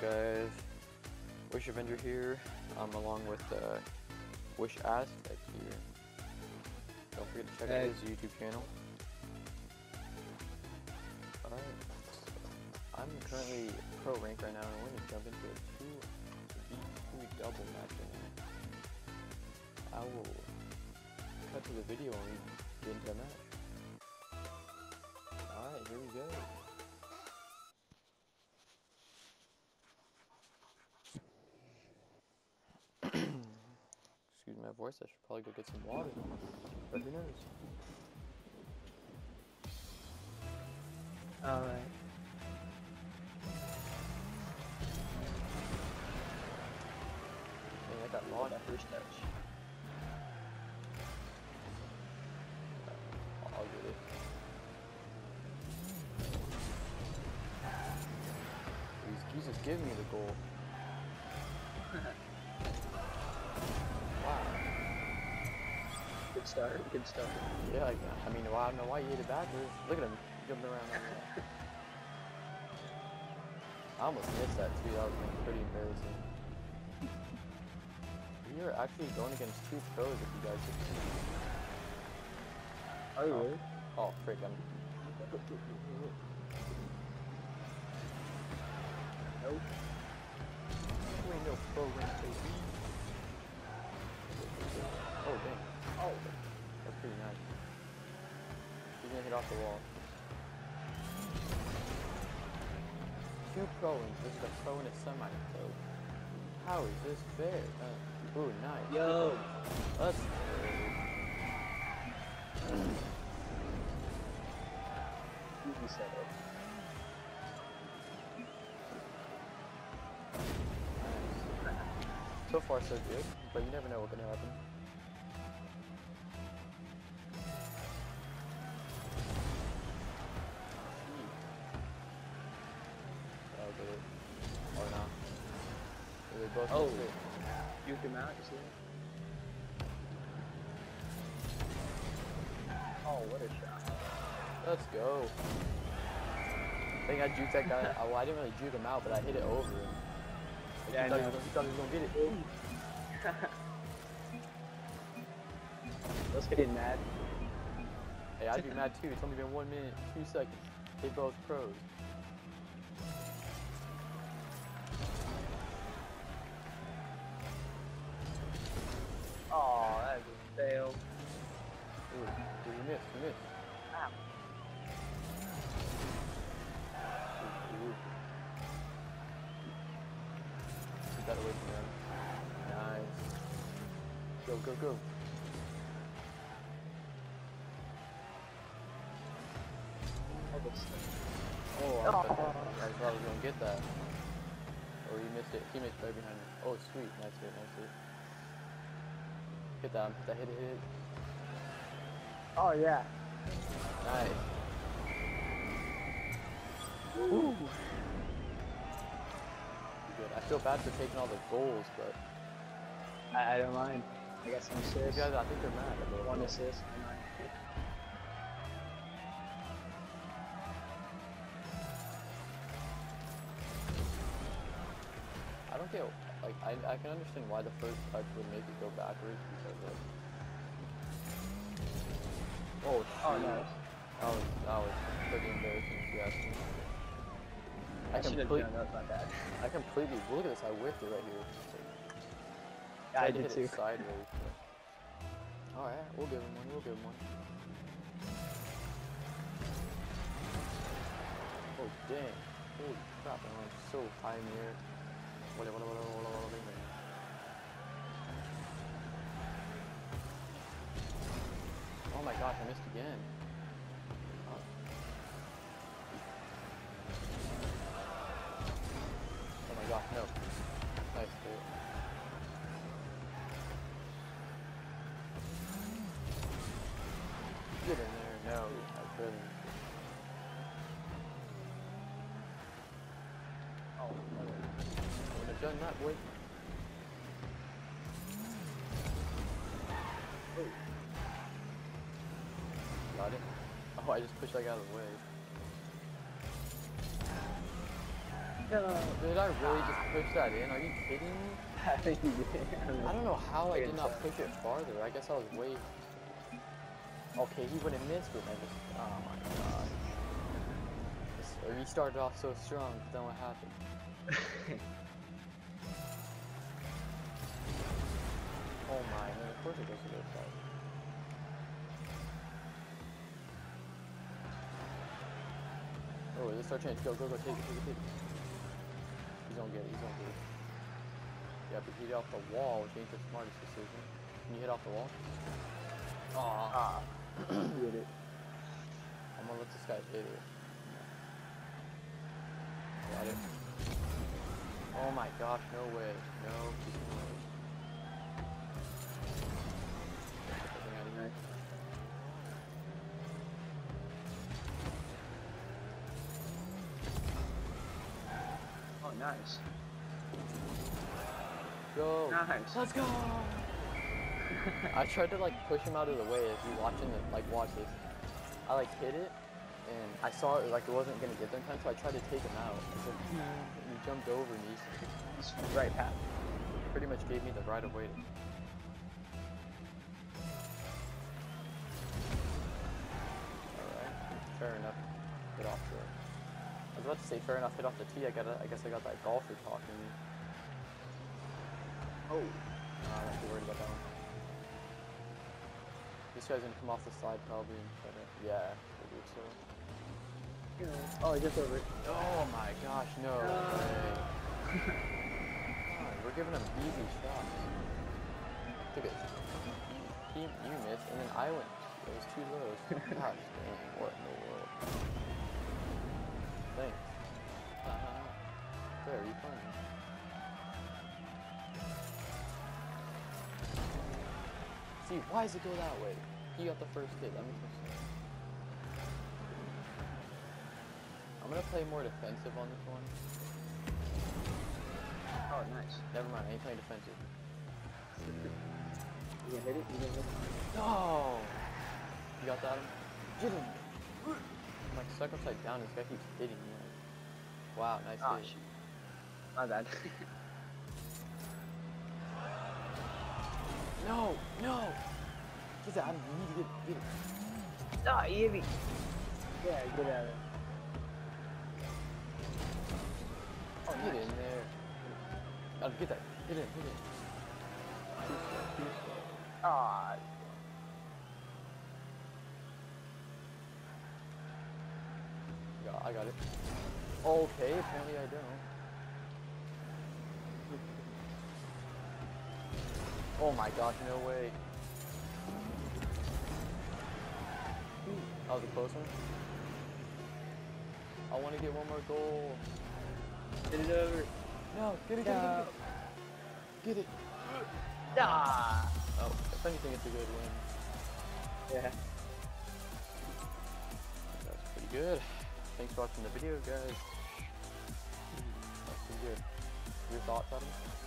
guys? Wish Avenger here, um, along with uh, Wish Aztec here. Don't forget to check Hey. out his YouTube channel. Alright, I'm currently pro rank right now, and we're gonna jump into a two v two double match. right now. I will cut to the video and get into the match. My voice, I should probably go get some water. But who knows? Alright. Dang, I got lost. that first touch. I'll get it. Please, Jesus, give me the goal. Good start, good start. Yeah, like, I mean, well, I don't know why you hit it backwards. Look at him jumping around like that. I almost missed that too. That was pretty embarrassing. We are actually going against two pros if you guys have seen. Are you oh. really? Oh, frick, I'm Nope. You ain't no pro rank baby. Oh dang. Oh that's pretty nice. He's gonna hit off the wall. Two ranks versus a pro and a semi pro. How is this fair? Uh, ooh, nice. Yo! Let's Easy setup. So far so good, but you never know what's gonna happen. Juke him out, you see that? Oh, what a shot. Let's go. I think I juked that guy. oh, well, I didn't really juke him out, but I hit it over him. Like, Yeah, I he, thought he, he thought he was gonna get it. Let's get mad. Hey, I'd be mad too. It's only been one minute, two seconds. They both pros. Missed, you missed. Ah. Ooh, ooh. Keep that away from them. Nice. Go, go, go. Oh, Oh, I, thought, Oh. I thought I was gonna get that. Oh, you missed it. He missed right behind me. Oh, sweet. Nice hit, nice hit. Hit that. Hit that. Hit it. Hit it. Oh, yeah. Nice. Ooh. Good. I feel bad for taking all the goals, but I, I don't mind. I got some assists. guys, I think they're mad. One assist. I don't mind. I don't get like I, I can understand why the first touch would make it go backwards because like oh. Oh, nice. that was that was pretty embarrassing if you ask me. I I should have complete not bad. I completely look at this I whiffed it right here. Yeah, I to did too. sideways. All right, we'll give him one. We'll give him one. Oh dang! Holy crap! I went so high in the air. Wala, wala, wala, wala, missed again. Oh. Oh my gosh! No. Nice hit. Get in there. No, I couldn't. Oh, I would have done that, boy. Got it. Oh, I just pushed that guy out of the way. No. Did I really just push that in? Are you kidding me? I think you did. I don't know how I did not push it farther. I guess I was way. Okay, he would have missed it. I just. Oh my god. This- oh, We started off so strong, but then what happened? Oh my, man, of course it goes to the other side. Is our chance. Go, go, go, take it, take it, take it. He's gonna get it, he's gonna get it. Yeah, but he hit off the wall, which ain't the smartest decision. Can you hit off the wall? Aw. Ah. did it. I'm gonna let this guy hit it. Got it. Oh my gosh, no way. No freaking way. Get that thing out of here. Oh, nice. Go! Nice. Let's go! I tried to like push him out of the way as you watching the like watch this. I like hit it and I saw it like it wasn't gonna get there in time, so I tried to take him out. I said, and he jumped over me. It's the right path. Pretty much gave me the right of way. Alright, fair enough. Hit off the. I was about to say fair enough. Hit off the tee. I got. I guess I got that golfer talking. Oh. I'm not too worried about that one. This guy's gonna come off the slide probably and try to. Yeah, I believe so. Oh, just over it. Oh my gosh, no. Come on, we're giving him easy shots. Look at he, you missed, and then I went. It was too low. Gosh what in the world? Thanks. Uh-huh. There, you playing? See, why does it go that way? He got the first hit. That makes no sense. I'm gonna play more defensive on this one. Oh, nice. Never mind, I ain't playing defensive. You gonna hit it? You gonna hit it? No! You got that? Get him! I'm like stuck upside down. This guy keeps hitting me. Like, wow, nice Ah, hit. shoot. My bad. No! No! Get that! You need to get, get it. ah, hit me. Yeah, get out of it. Oh, get in there. Oh, get that. Get in, get in. Too slow, too slow. Ah. Yeah, I got it. Okay, apparently I don't. Oh my gosh, no way. That was a close one. I want to get one more goal. Hit it over. No, get it, get it, get it. Get it. Ah. Oh, if anything, it's a good win. Yeah. That's pretty good. Thanks for watching the video, guys. Your thoughts, Adam?